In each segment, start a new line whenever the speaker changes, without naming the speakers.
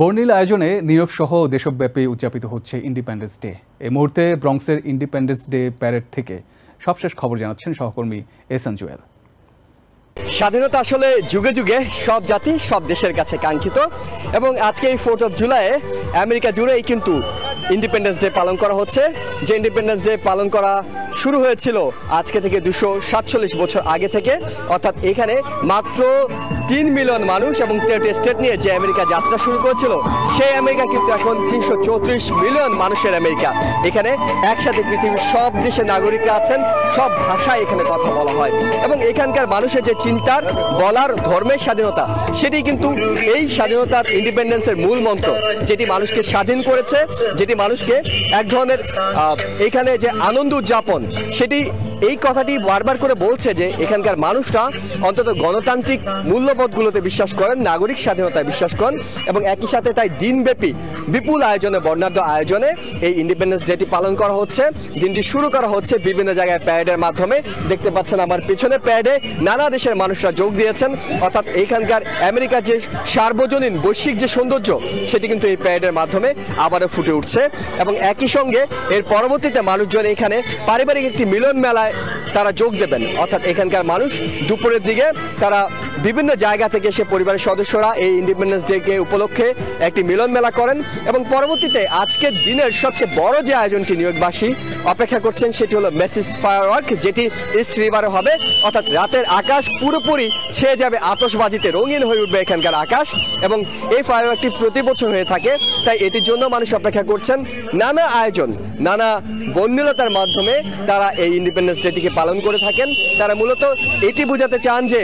বর্ণিল আয়োজনে নীরব সহ দেশব্যাপী উদযাপিত হচ্ছে ইন্ডিপেন্ডেন্স ডে এই মুহূর্তে ব্রঙ্কসের ইন্ডিপেন্ডেন্স ডে প্যারেড থেকে সবশেষ খবর জানাচ্ছেন সহকর্মী এসান জুয়েল।
স্বাধীনতা আসলে যুগে যুগে সব জাতি, সব দেশের কাছে কাঙ্ক্ষিত এবং আজকে এই ফোর্থ অফ জুলাই আমেরিকা জুড়েই কিন্তু ইন্ডিপেন্ডেন্স ডে পালন করা হচ্ছে। যে ইন্ডিপেন্ডেন্স ডে পালন করা শুরু হয়েছিল আজকে থেকে দুশো সাতচল্লিশ বছর আগে থেকে। অর্থাৎ এখানে মাত্র তিন মিলিয়ন মানুষ এবং তেরোটি স্টেট নিয়ে যে আমেরিকা যাত্রা শুরু করেছিল, সেই আমেরিকা কিন্তু এখন তিনশো চৌত্রিশ মিলিয়ন মানুষের আমেরিকা। এখানে একসাথে পৃথিবীর সব দেশের নাগরিকরা আছেন, সব ভাষায় এখানে কথা বলা হয়। এবং এখানকার মানুষের যে চিন্তার, বলার ধর্মের স্বাধীনতা, সেটি কিন্তু এই স্বাধীনতার ইন্ডিপেন্ডেন্সের মূল মন্ত্র, যেটি মানুষকে স্বাধীন করেছে, যেটি মানুষকে এক ধরনের এখানে যে আনন্দ উদযাপন সেটি এই কথাটি বারবার করে বলছে যে এখানকার মানুষরা অন্তত গণতান্ত্রিক মূল্যবোধগুলোতে বিশ্বাস করেন, নাগরিক স্বাধীনতায় বিশ্বাস করেন এবং একই সাথে তাই দিনব্যাপী বিপুল আয়োজনে, বর্ণাঢ্য আয়োজনে এই ইন্ডিপেন্ডেন্স ডেটি পালন করা হচ্ছে। দিনটি শুরু করা হচ্ছে বিভিন্ন জায়গায় প্যারেডের মাধ্যমে। দেখতে পাচ্ছেন আমার পিছনে প্যারেডে নানা দেশের মানুষরা যোগ দিয়েছেন। অর্থাৎ এইখানকার আমেরিকার যে সার্বজনীন বৈশ্বিক যে সৌন্দর্য, সেটি কিন্তু এই প্যারেডের মাধ্যমে আবারও ফুটে উঠছে। এবং একই সঙ্গে এর পরবর্তীতে মানুষজন এখানে পারিবারিক একটি মিলন মেলায় তারা যোগ দেবেন। অর্থাৎ এখানকার মানুষ দুপুরের দিকে তারা বিভিন্ন জায়গা থেকে এসে পরিবারের সদস্যরা এই ইন্ডিপেন্ডেন্স ডে কে উপলক্ষে একটি মিলন মেলা করেন এবং পরবর্তীতে আজকের দিনের সবচেয়ে বড় যে আয়োজনটি নিয়োগবাসী অপেক্ষা করছেন সেটি হলো মেসিস ফায়ারওয়ার্ক যেটি ইস্ট রিভারে হবে। অর্থাৎ রাতের আকাশ পুরোপুরি ছেয়ে যাবে, আতশবাজিতে রঙিন হয়ে উঠবে এখানকার আকাশ এবং এই ফায়ারওয়ার্কটি প্রতি বছর হয়ে থাকে। তাই এটির জন্য মানুষ অপেক্ষা করছেন। নানা আয়োজন নানা বন্যলতার মাধ্যমে তারা এই ইন্ডিপেন্ডেন্স ডেটিকে পালন করে থাকেন। তারা মূলত এটি বোঝাতে চান যে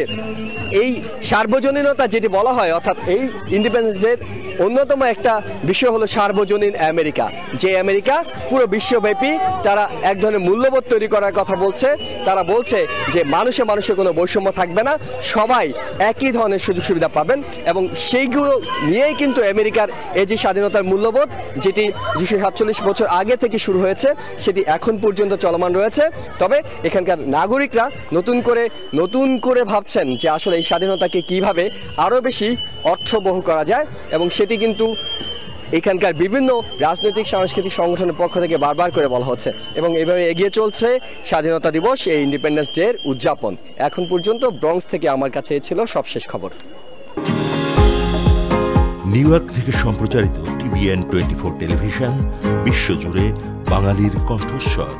এই সার্বজনীনতা যেটি বলা হয়, অর্থাৎ এই ইন্ডিপেন্ডেন্স ডের অন্যতম একটা বিষয় হলো সার্বজনীন আমেরিকা। যে আমেরিকা পুরো বিশ্বব্যাপী তারা এক ধরনের মূল্যবোধ তৈরি করার কথা বলছে। তারা বলছে যে মানুষে মানুষে কোনো বৈষম্য থাকবে না, সবাই একই ধরনের সুযোগ সুবিধা পাবেন এবং সেইগুলো নিয়েই কিন্তু আমেরিকার এই যে স্বাধীনতার মূল্যবোধ, যেটি দুশো সাতচল্লিশ বছর আগে থেকে শুরু হয়েছে, সেটি এখন পর্যন্ত চলমান রয়েছে। তবে এখানকার নাগরিকরা নতুন করে নতুন করে ভাবছেন যে আসলে এই স্বাধীনতাকে কীভাবে আরও বেশি অর্থবহ করা যায় এবং সেটি কিন্তু এখানকার বিভিন্ন রাজনৈতিক সাংস্কৃতিক সংগঠনের পক্ষ থেকে বারবার করে বলা হচ্ছে এবং এভাবে এগিয়ে চলছে স্বাধীনতা দিবস, এই ইন্ডিপেন্ডেন্স ডে এর উদযাপন। এখন পর্যন্ত ব্রংস থেকে আমার কাছে ছিল সবশেষ খবর।
নিউ ইয়র্ক থেকে সম্প্রচারিত টিভিএন টোয়েন্টি ফোর টেলিভিশন বিশ্বজুড়ে বাঙালির কণ্ঠস্বর।